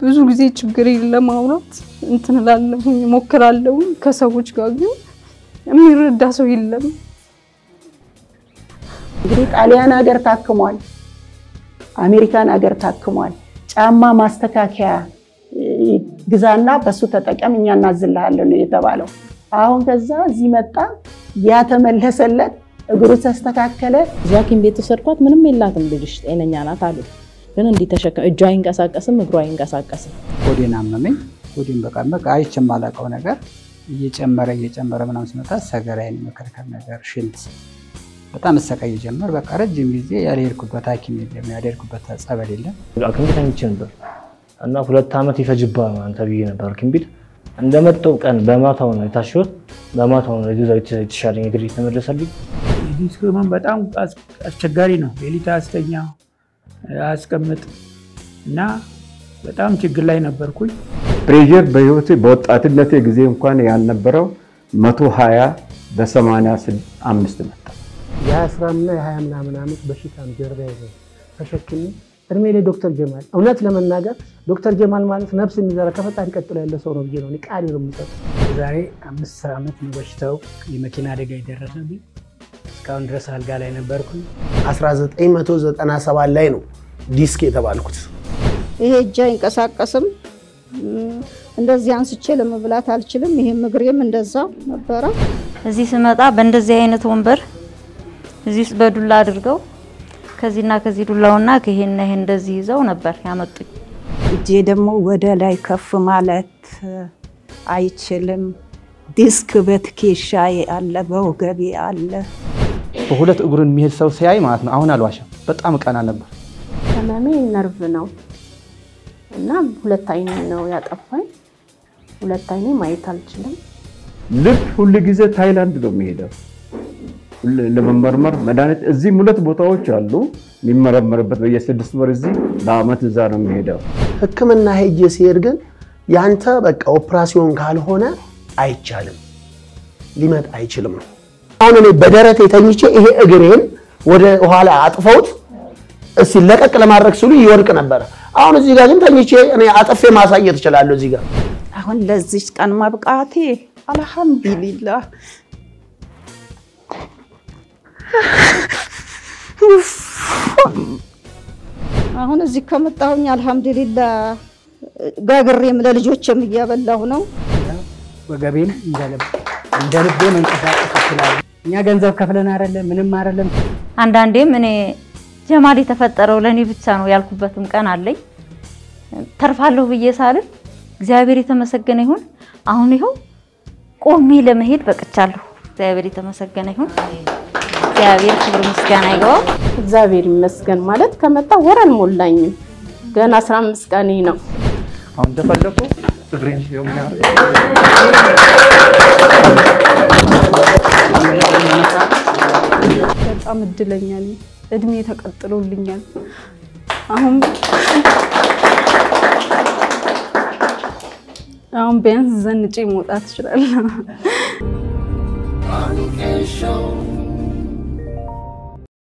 ብዙ ጊዜ ችግሬን ለማውራት እንትን እላለሁ እሞክራለሁ። ከሰዎች ጋር ግን የሚረዳ ሰው የለም። እንግዲህ ጣሊያን ሀገር ታክሟል፣ አሜሪካን ሀገር ታክሟል። ጫማ ማስተካከያ ግዛና በሱ ተጠቀም እኛ እናዝልሃለን ነው የተባለው። አሁን ከዛ እዚህ መጣ፣ ያ ተመለሰለት፣ እግሩ ተስተካከለ። እዚህ ሐኪም ቤት ወሰድኳት። ምንም የላትም ልጅሽ ጤነኛ ናት አሉ። ግን እንዲህ ተሸከም እጇ አይንቀሳቀስም፣ እግሯ አይንቀሳቀስም። ሆዴን አመመኝ። ሆዴን በቃ በቃ አይቼ የማላውቀው ነገር እየጨመረ እየጨመረ ምናምን ሲመጣ ሰገራዬን የመከርከር ነገር፣ ሽንት በጣም እሰቃይ ጀመር። በቃ ረጅም ጊዜ ያልሄድኩበት ሐኪም የለም ያልሄድኩበት ጸበል የለም። ሐኪም ቤት ተኝቼ ነበር እና ሁለት ዓመት ይፈጅብሃል ምናምን ተብዬ ነበር ሐኪም ቤት እንደመጣሁ ቀን በማታው ነው የታሸሁት። በማታው ነው የተሻለኝ እግሬ የተመለሰልኝ። በጣም አስቸጋሪ ነው። ሌሊት አስተኛ አስቀምጥ እና በጣም ችግር ላይ ነበርኩኝ። ፕሬዠር በህይወቴ በወጣትነቴ ጊዜ እንኳን ያልነበረው መቶ ሀያ በሰማንያ አምስት መጣ። የአስራና የሀያ ምናምን ዓመት በሽታ ነው ጀርባ ይዘ ተሸክሜ እድሜ ላይ ዶክተር ጀማል እውነት ለመናገር ዶክተር ጀማል ማለት ነፍስ የሚዘራ ከፈጣሪ ቀጥሎ ያለ ሰው ነው ብዬ ነው ቃል ነው የምሰጠው። ዛሬ አምስት ዓመት ነው በሽታው የመኪና አደጋ የደረሰብኝ። እስካሁን ድረስ አልጋ ላይ ነበርኩኝ። 1997 ላይ ነው ዲስክ የተባልኩት። ይሄ እጅ አይንቀሳቀስም። እንደዚህ አንስቼ ለመብላት አልችልም። ይሄም እግሬም እንደዛው ነበረ። እዚህ ስመጣ በእንደዚህ አይነት ወንበር እዚህ ውስጥ በዱላ አድርገው ከዚህና ከዚህ ዱላውና ከይሄና ይሄ እንደዚህ ይዘው ነበር ያመጡኝ። እጄ ደግሞ ወደ ላይ ከፍ ማለት አይችልም። ዲስክ በትከሻዬ አለ፣ በወገቤ አለ። በሁለት እግሩን የሚሄድ ሰው ሲያይ ማለት ነው። አሁን አልዋሽም፣ በጣም ቀና ነበር። ህመሜ ነርቭ ነው እና ሁለት አይኔ ነው ያጠፋኝ። ሁለት አይኔ ማየት አልችልም። ልብ ሁል ጊዜ ታይላንድ ነው የሚሄደው ለመመርመር መድኃኒት። እዚህም ሁለት ቦታዎች አሉ የሚመረመርበት በየስድስት ወር እዚህ በአመት እዛ ነው የሚሄደው። ህክምና ሄጄ ሲሄድ ግን ያንተ በቃ ኦፕራሲዮን ካልሆነ አይቻልም፣ ሊመጣ አይችልም ነው። አሁን እኔ በደረቴ ተኝቼ ይሄ እግሬን ወደ ኋላ አጥፈውት እስቲ ለቀቅ ለማድረግ ሲሉ ይወድቅ ነበረ። አሁን እዚህ ጋር ግን ተኝቼ እኔ አጥፌ ማሳየት እችላለሁ። እዚህ ጋር አሁን ለዚች ቀን መብቃቴ አልሐምዱሊላህ። አሁን እዚህ ከመጣሁኝ አልሐምዱሊላ ጋግሬም ለልጆችም እያበላሁ ነው። ወገቤን እንደ ልቤ መንቀሳቀስ ይችላል። እኛ ገንዘብ ከፍለን አይደለም ምንም አይደለም። አንዳንዴም እኔ ጀማል የተፈጠረው ለእኔ ብቻ ነው ያልኩበትም ቀን አለኝ። ተርፋለሁ ብዬ ሳልል እግዚአብሔር የተመሰገነ ይሁን። አሁን ይኸው ቆሜ ለመሄድ በቅቻለሁ። እግዚአብሔር የተመሰገነ ይሁን። እግዚአብሔር ክብር ምስጋና ይገባው። እግዚአብሔር ይመስገን ማለት ከመጣ ወር አልሞላኝም። ገና 15 ቀኔ ነው። አሁን እንደፈለኩ እግሬን በጣም እድለኛ ነኝ። እድሜ ተቀጥሎልኛል። አሁን አሁን ቢያንስ ዘንጬ መውጣት እችላለሁ።